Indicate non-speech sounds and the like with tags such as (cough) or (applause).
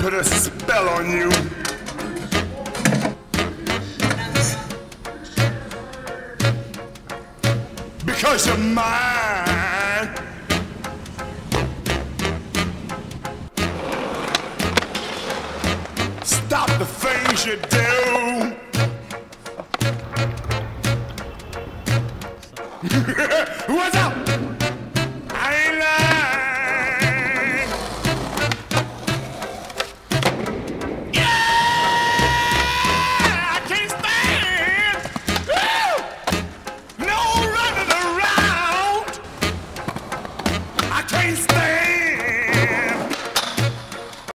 Put a spell on you. Because you're mine. Stop the things you do. (laughs) What's